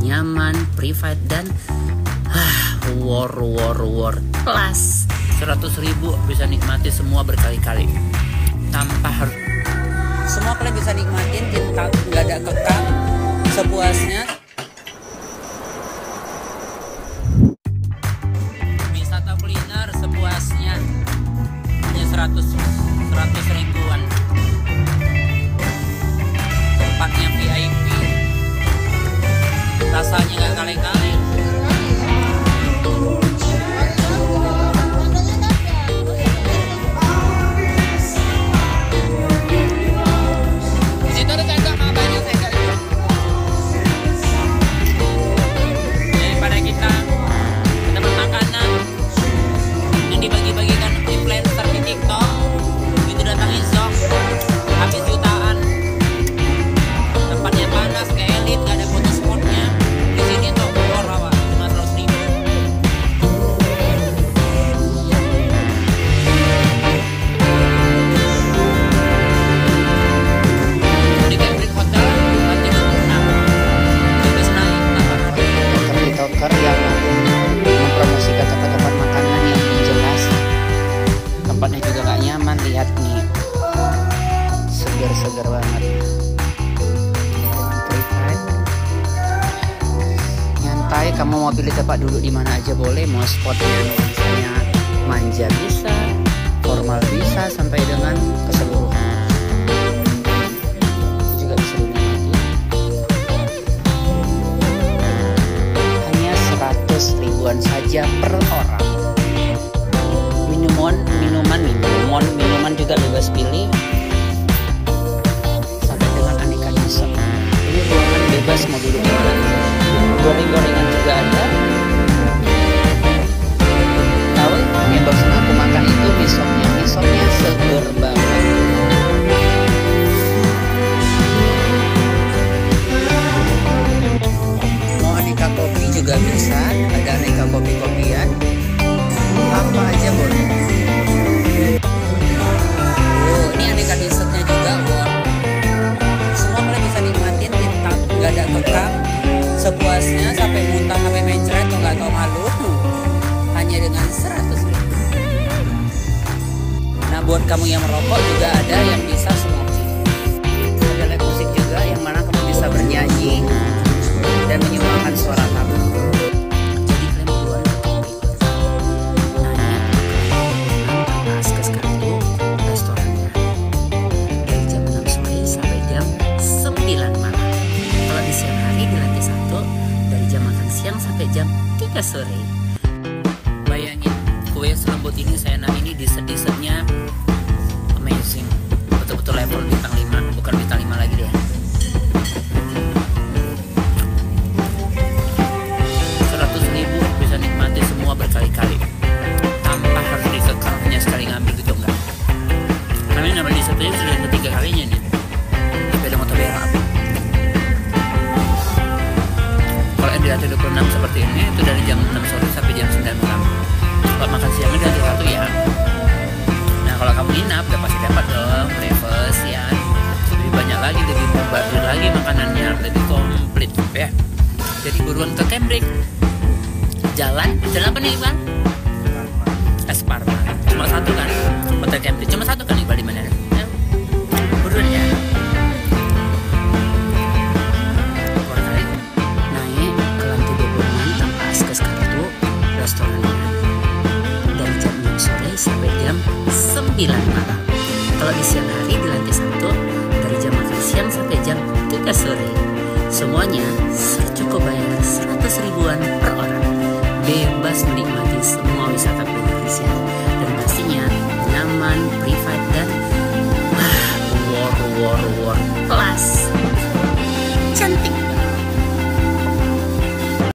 nyaman, private dan ah, war war war plus 100 ribu bisa nikmati semua berkali-kali. Tanpa harus semua kalian bisa nikmatin nggak ada kekang sepuasnya seger-seger banget. Nyantai kamu mau pilih tempat duduk di mana aja boleh. Mau spotnya nuansanya manja bisa formal bisa sampai dengan keseluruhan. Juga hanya 100 ribuan saja per orang. Minuman minuman minuman minuman juga bebas pilih ruangan bebas mau duduk di mana sepuasnya sampai muntah sampai mencret atau nggak tahu malu hanya dengan 100 ribu. Nah buat kamu yang merokok juga ada yang bisa Kalau di siang hari di lantai satu dari jam makan siang sampai jam 3 sore. Bayangin kue selembut ini saya nah ini dessert-dessertnya amazing. Betul-betul level bintang 5 bukan bintang 5 lagi deh. 100 ribu bisa nikmati semua berkali-kali tanpa harus dikekang hanya sekali ngambil gitu yang ketiga kalinya nih sepeda motor berak di lantai 26 seperti ini itu dari jam 6 sore sampai jam 9 malam. Kalau makan siangnya lantai satu ya. Nah kalau kamu nginap udah pasti dapat dong breakfast ya. Lebih banyak lagi lebih mubazir lagi makanannya lebih komplit ya. Jadi buruan ke Cambridge. Jalan jalan apa nih bang 9 malam. Kalau di siang hari di lantai satu dari jam makan siang sampai jam 3 sore. Semuanya cukup bayar 100 ribuan per orang. Bebas menikmati semua wisata Indonesia dan pastinya nyaman, privat dan wah, wow, wow, wow.